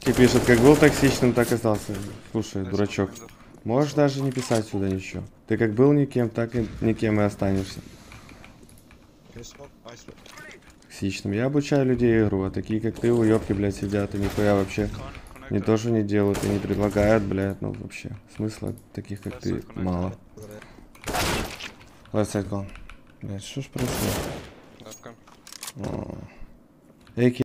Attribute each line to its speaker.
Speaker 1: Тебе пишет, как был токсичным, так и остался. Слушай, дурачок, можешь даже не писать сюда ничего. Ты как был никем, так и никем и останешься. Токсичным. Я обучаю людей игру, а такие как ты, уёбки, блядь, сидят и нихуя вообще не то, что не делают и не предлагают, блядь, ну вообще. Смысла таких, как ты, мало. Let's go. Блядь, что ж происходит? Эки